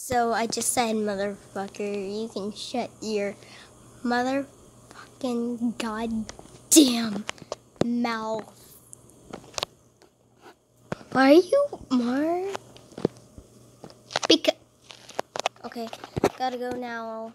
So I just said, motherfucker, you can shut your motherfucking goddamn mouth. Why are you Mark? Because. Okay, gotta go now.